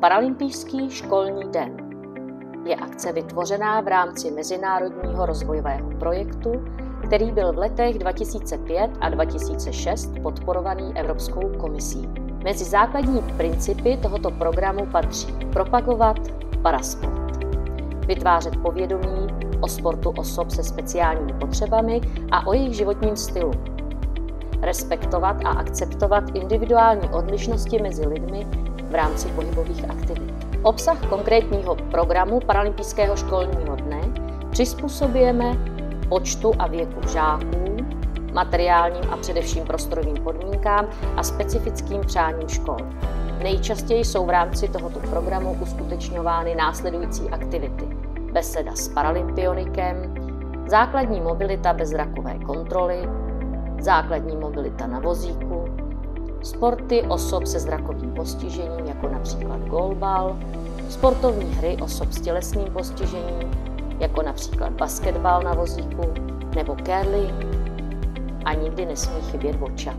Paralympijský školní den je akce vytvořená v rámci mezinárodního rozvojového projektu, který byl v letech 2005 a 2006 podporovaný Evropskou komisí. Mezi základní principy tohoto programu patří propagovat parasport, vytvářet povědomí o sportu osob se speciálními potřebami a o jejich životním stylu, respektovat a akceptovat individuální odlišnosti mezi lidmi v rámci pohybových aktivit. Obsah konkrétního programu Paralympijského školního dne přizpůsobujeme počtu a věku žáků, materiálním a především prostorovým podmínkám a specifickým přáním škol. Nejčastěji jsou v rámci tohoto programu uskutečňovány následující aktivity. Beseda s paralympionikem, základní mobilita bez zrakové kontroly, základní mobilita na vozíku, sporty osob se zrakovým postižením, jako například golbal, sportovní hry osob s tělesným postižením, jako například basketbal na vozíku nebo curling a nikdy nesmí chybět boča.